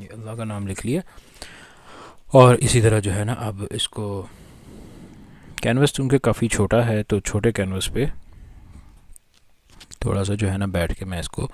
ये अल्लाह का नाम लिख लिया और इसी तरह जो है ना, अब इसको कैनवस चूँकि काफ़ी छोटा है तो छोटे कैनवस पे थोड़ा सा जो है ना बैठ के मैं इसको